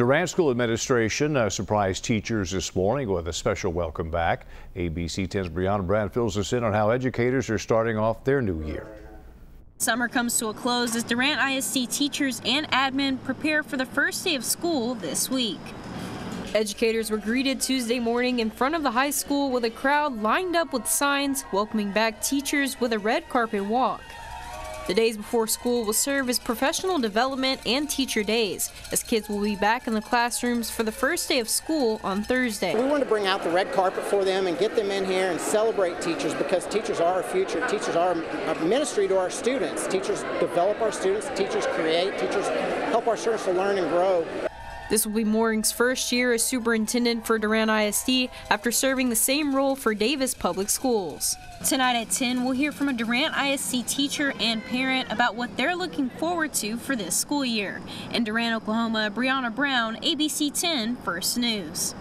Durant School Administration uh, surprised teachers this morning with a special welcome back. ABC 10's Brianna Brand fills us in on how educators are starting off their new year. Summer comes to a close as Durant ISD teachers and admin prepare for the first day of school this week. Educators were greeted Tuesday morning in front of the high school with a crowd lined up with signs welcoming back teachers with a red carpet walk. The days before school will serve as professional development and teacher days, as kids will be back in the classrooms for the first day of school on Thursday. We want to bring out the red carpet for them and get them in here and celebrate teachers because teachers are our future. Teachers are a ministry to our students. Teachers develop our students, teachers create, teachers help our students to learn and grow. This will be Mooring's first year as superintendent for Durant ISD after serving the same role for Davis Public Schools. Tonight at 10, we'll hear from a Durant ISD teacher and parent about what they're looking forward to for this school year. In Durant, Oklahoma, Brianna Brown, ABC 10 First News.